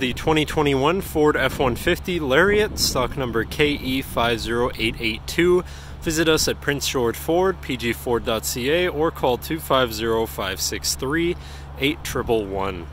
the 2021 Ford F-150 Lariat, stock number KE50882. Visit us at Prince George Ford, pgford.ca, or call 250 563 8111.